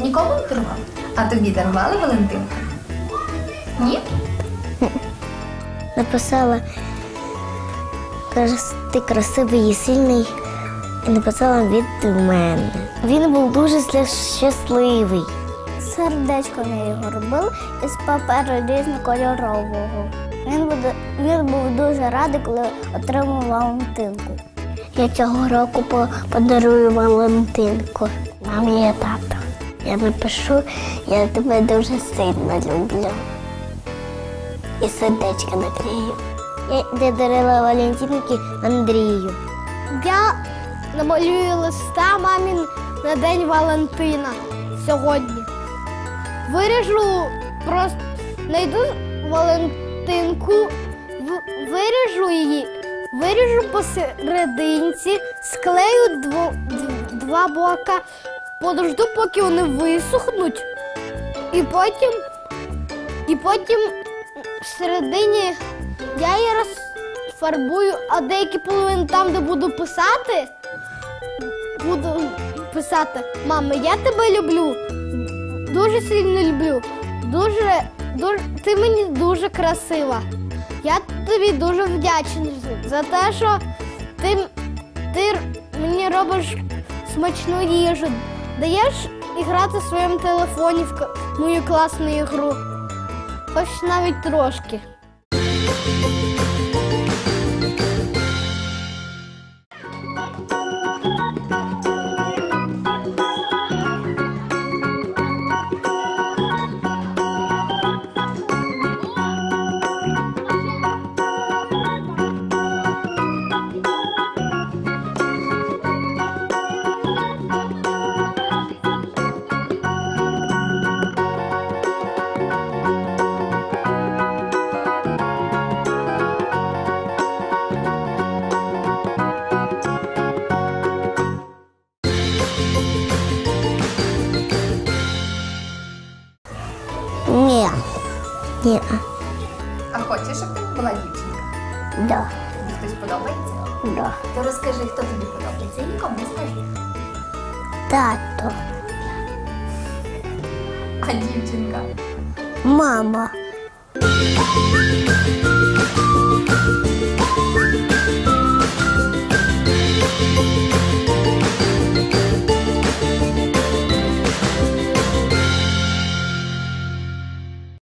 Ні. Нікому не дарували? А тобі дарували Валентинку? Ні? Написала, «Крас- ти красивий і сильний. І написала від мене. Він був дуже щасливий. Сердечко ми його робили із паперу різнокольорового. Він, буде, він був дуже радий, коли отримав Валентинку. Я цього року подарую Валентинку. Мамі і тато. Я напишу, я тебе дуже сильно люблю. І сердечко наклею. Я дарила Валентинки Андрію. Я намалюю листа мамі на День Валентина сьогодні. Виріжу просто знайду Валентинку, виріжу її, виріжу посерединці, склею дво, два бока, подожду, поки вони висохнуть, і потім, і потім всередині я її розфарбую, а деякі половини там, де буду писати, буду писати, мама, я тебе люблю, дуже сильно люблю. Дуже, дуже, ти мені дуже красива. Я тобі дуже вдячний за те, що ти, ти мені робиш смачну їжу, даєш грати в своєму телефоні в мою класну ігру. Хоч навіть трошки. Ні. А хочеш, щоб ти була дівчинка? Да. Тобі хтось подобається? Да. То розкажи, хто тобі подобається. І нікому не скажи. Тато. А дівчинка? Мама.